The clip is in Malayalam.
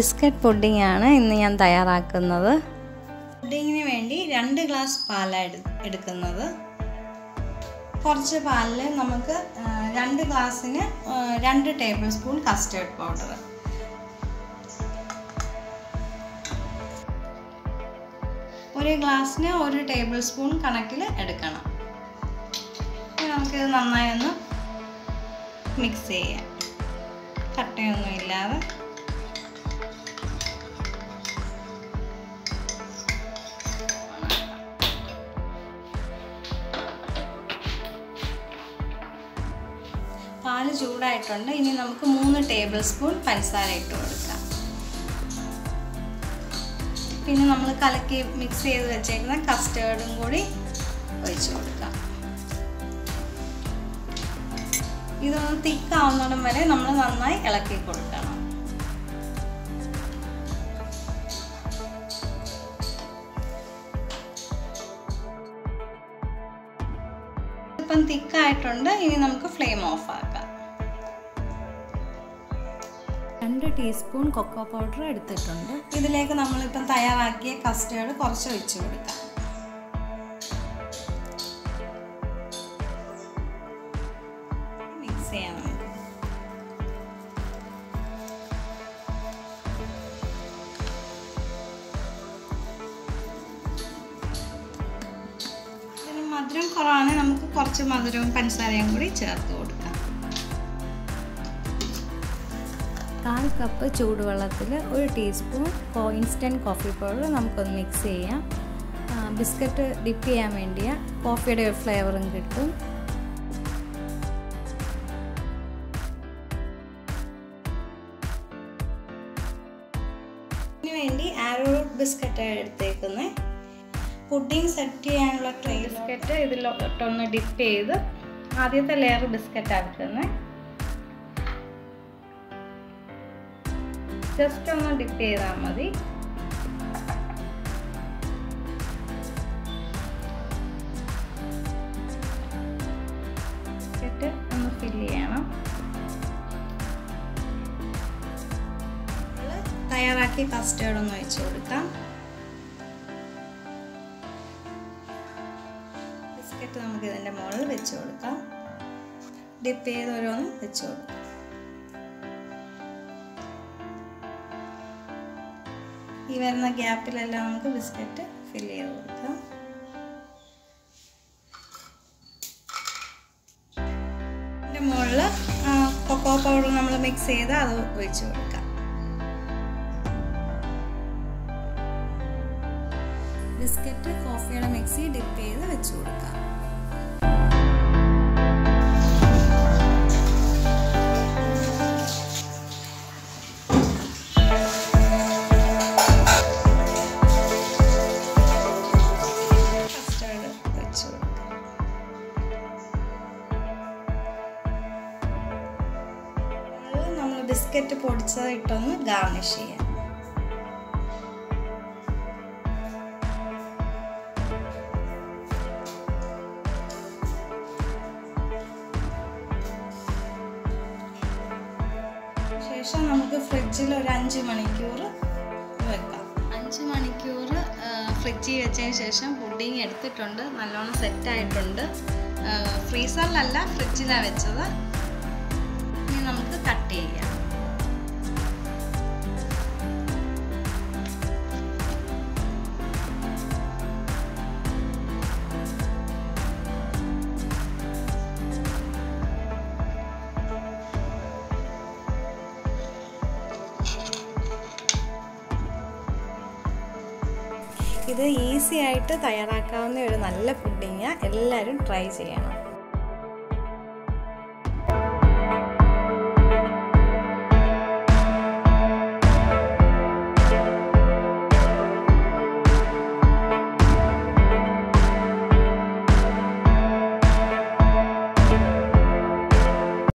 ബിസ്ക്കറ്റ് പുഡിംഗ് ആണ് ഇന്ന് ഞാൻ തയ്യാറാക്കുന്നത്. പുഡിങ്ങിന് വേണ്ടി രണ്ട് ഗ്ലാസ് പാലാണ് എടുക്കുന്നത്. കുറച്ച് പാലിൽ നമുക്ക് രണ്ട് ഗ്ലാസ്സിന് രണ്ട് ടേബിൾ സ്പൂൺ കസ്റ്റേർഡ് പൗഡർ ഒരു ഗ്ലാസ്സിന് ഒരു ടേബിൾ സ്പൂൺ കണക്കിൽ എടുക്കണം. നമുക്കിത് നന്നായി ഒന്ന് മിക്സ് ചെയ്യാം. കട്ടയൊന്നും ഇല്ലാതെ. പാൽ ചൂടായിട്ടുണ്ട്. ഇനി നമുക്ക് മൂന്ന് ടേബിൾ സ്പൂൺ പഞ്ചസാര ഇട്ട് കൊടുക്കാം. പിന്നെ നമ്മൾ കലക്കി മിക്സ് ചെയ്ത് വെച്ചേക്കുന്ന കസ്റ്റേർഡും കൂടി ഒഴിച്ച് കൊടുക്കാം. ഇതൊന്ന് തിക്കാവുന്നിടം വരെ നമ്മൾ നന്നായി ഇളക്കി കൊടുക്കണം. ഇപ്പം തിക്കായിട്ടുണ്ട് ഇനി നമുക്ക് ഫ്ലെയിം ഓഫ് ആക്കാം. രണ്ട് ടീസ്പൂൺ കൊക്കോ പൗഡർ എടുത്തിട്ടുണ്ട്. ഇതിലേക്ക് നമ്മളിപ്പം തയ്യാറാക്കിയ കസ്റ്റേർഡ് കുറച്ച് ഒഴിച്ചു കൊടുക്കാം. മിക്സ് മധുരം കുറവാണ് നമുക്ക് കുറച്ച് മധുരവും പഞ്ചസാരയും കൂടി ചേർത്ത് കൊടുക്കാം. കാൽ കപ്പ് ചൂടുവെള്ളത്തിൽ ഒരു ടീസ്പൂൺ ഇൻസ്റ്റന്റ് കോഫി പൗഡർ നമുക്കൊന്ന് മിക്സ് ചെയ്യാം. ബിസ്ക്കറ്റ് ഡിപ്പ് ചെയ്യാൻ വേണ്ടിയ കോഫിയുടെ ഒരു ഫ്ലേവറും കിട്ടും. ഇതിന് വേണ്ടി ആരോ റൂട്ട് ബിസ്ക്കറ്റ് എടുത്തേക്കുന്നത് പുഡിംഗ് സെറ്റ് ചെയ്യാനുള്ള ട്രേ ബിസ്ക്കറ്റ് ഇതിലോട്ടൊന്ന് ഡിപ്പ് ചെയ്ത് ആദ്യത്തെ ലെയർ ബിസ്ക്കറ്റ് ആക്കുന്നത് ജസ്റ്റ് ഒന്ന് ഡിപ്പ് ചെയ്താൽ മതി. ഒന്ന് ഫില്ല് ചെയ്യണം. തയ്യാറാക്കി കസ്റ്റേർഡ് ഒന്ന് വെച്ച് കൊടുക്കാം. ബിസ്ക്കറ്റ് നമുക്ക് ഇതിന്റെ മുകളിൽ വെച്ച് കൊടുക്കാം. ഡിപ്പ് ചെയ്ത് ഓരോന്നും വെച്ച് കൊടുക്കാം. ഈ വരുന്ന ഗ്യാപ്പിലെല്ലാം നമുക്ക് ബിസ്ക്കറ്റ് ഫില്ല് ചെയ്ത് കൊടുക്കാം. അതിന്റെ മുകളിൽ കൊക്കോ പൗഡർ നമ്മൾ മിക്സ് ചെയ്ത് അത് ഒഴിച്ച് കൊടുക്കാം. ബിസ്ക്കറ്റ് കോഫിയുടെ മിക്സി ഡിപ്പ് ചെയ്ത് വെച്ച് കൊടുക്കാം. ബിസ്ക്കറ്റ് പൊടിച്ചത് ഇട്ടൊന്ന് ഗാർണിഷ് ചെയ്യാം. ശേഷം നമുക്ക് ഫ്രിഡ്ജിൽ ഒരു അഞ്ച് മണിക്കൂർ വെക്കാം. അഞ്ച് മണിക്കൂർ ഫ്രിഡ്ജിൽ വെച്ചതിന് ശേഷം പുഡിങ് എടുത്തിട്ടുണ്ട്. നല്ലോണം സെറ്റ് സെറ്റായിട്ടുണ്ട് ഫ്രീസറിലല്ല ഫ്രിഡ്ജിലാണ് വെച്ചത്. ഇനി നമുക്ക് കട്ട് ചെയ്യാം. ഇത് ഈസി ആയിട്ട് തയ്യാറാക്കാവുന്ന ഒരു നല്ല പുഡിങ്ങാണ് എല്ലാവരും ട്രൈ ചെയ്യണം.